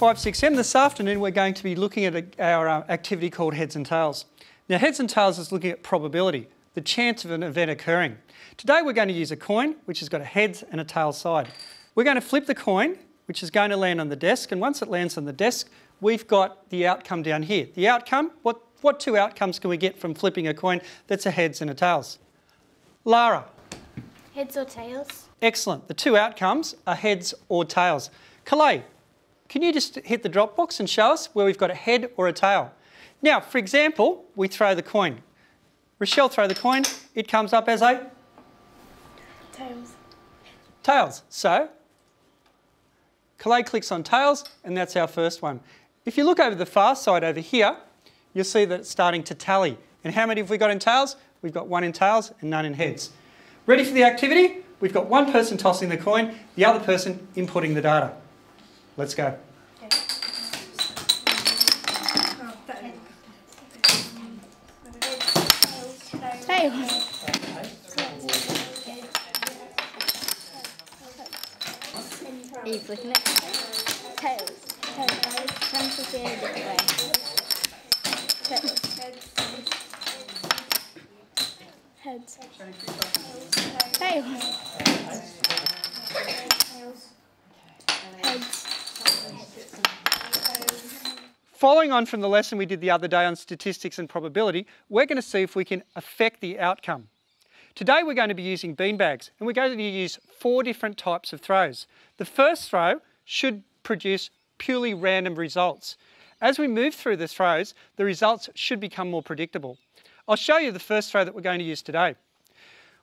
5-6M. This afternoon we're going to be looking at a, our uh, activity called Heads and Tails. Now Heads and Tails is looking at probability, the chance of an event occurring. Today we're going to use a coin which has got a heads and a tail side. We're going to flip the coin which is going to land on the desk and once it lands on the desk we've got the outcome down here. The outcome, what, what two outcomes can we get from flipping a coin that's a heads and a tails? Lara. Heads or tails? Excellent. The two outcomes are heads or tails. Calais, can you just hit the drop box and show us where we've got a head or a tail? Now, for example, we throw the coin. Rochelle, throw the coin. It comes up as a? Tails. Tails. So, Calais clicks on tails, and that's our first one. If you look over the far side over here, you'll see that it's starting to tally. And how many have we got in tails? We've got one in tails and none in heads. Ready for the activity? We've got one person tossing the coin, the other person inputting the data. Let's go. Tails. You flicking it? Tails. Tails. Trying to. Tails. Heads. Tails. Heads. Following on from the lesson we did the other day on statistics and probability, we're going to see if we can affect the outcome. Today we're going to be using beanbags and we're going to use four different types of throws. The first throw should produce purely random results. As we move through the throws, the results should become more predictable. I'll show you the first throw that we're going to use today.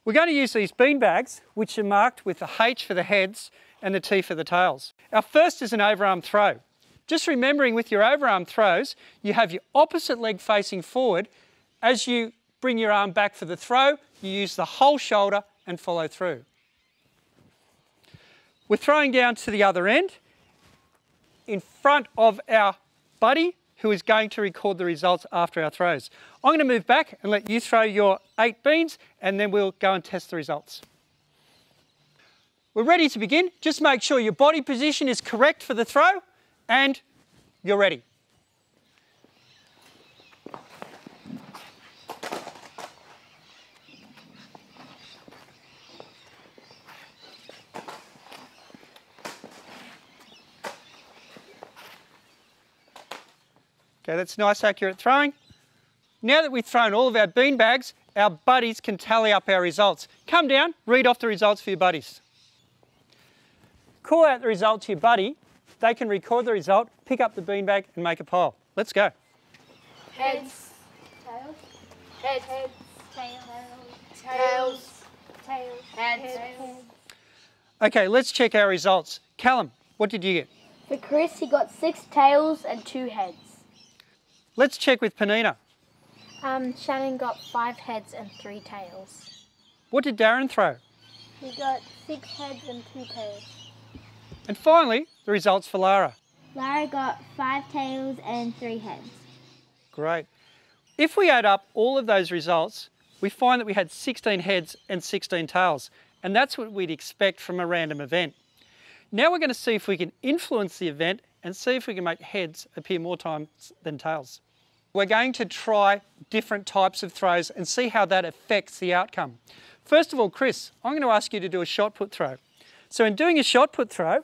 We're going to use these beanbags, which are marked with the H for the heads and the T for the tails. Our first is an overarm throw. Just remembering with your overarm throws, you have your opposite leg facing forward. As you bring your arm back for the throw, you use the whole shoulder and follow through. We're throwing down to the other end in front of our buddy who is going to record the results after our throws. I'm going to move back and let you throw your eight beans and then we'll go and test the results. We're ready to begin. Just make sure your body position is correct for the throw and you're ready. Okay, that's nice accurate throwing. Now that we've thrown all of our bean bags, our buddies can tally up our results. Come down, read off the results for your buddies. Call out the result to your buddy. They can record the result, pick up the beanbag and make a pile. Let's go. Heads. Tails. Heads. Heads. Tails. Tails. Tails. Heads. Okay, let's check our results. Callum, what did you get? For Chris, he got six tails and two heads. Let's check with Panina. Um, Shannon got five heads and three tails. What did Darren throw? He got six heads and two tails. And finally, the results for Lara. Lara got five tails and three heads. Great. If we add up all of those results, we find that we had 16 heads and 16 tails, and that's what we'd expect from a random event. Now we're going to see if we can influence the event and see if we can make heads appear more times than tails. We're going to try different types of throws and see how that affects the outcome. First of all, Chris, I'm going to ask you to do a shot put throw. So in doing a shot put throw,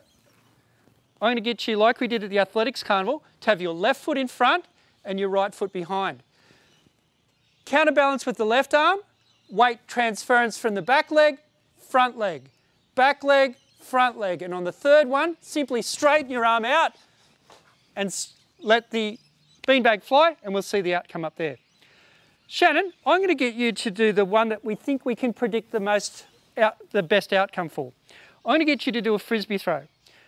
I'm going to get you, like we did at the athletics carnival, to have your left foot in front and your right foot behind. Counterbalance with the left arm, weight transference from the back leg, front leg, back leg, front leg. And on the third one, simply straighten your arm out and let the beanbag fly and we'll see the outcome up there. Shannon, I'm going to get you to do the one that we think we can predict the most, out, the best outcome for. I'm going to get you to do a frisbee throw.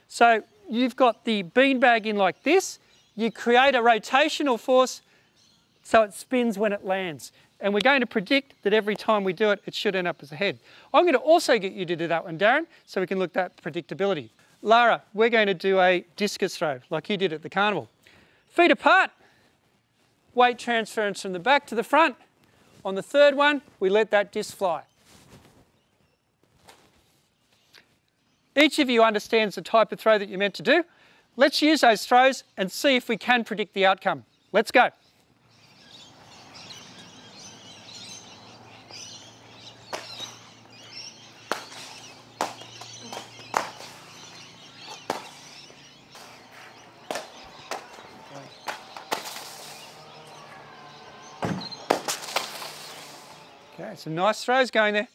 So you've got the beanbag in like this, you create a rotational force so it spins when it lands. And we're going to predict that every time we do it, it should end up as a head. I'm going to also get you to do that one, Darren, so we can look at predictability. Lara, we're going to do a discus throw, like you did at the carnival. Feet apart, weight transference from the back to the front. On the third one, we let that disc fly. Each of you understands the type of throw that you're meant to do. Let's use those throws and see if we can predict the outcome. Let's go. Okay, some nice throws going there.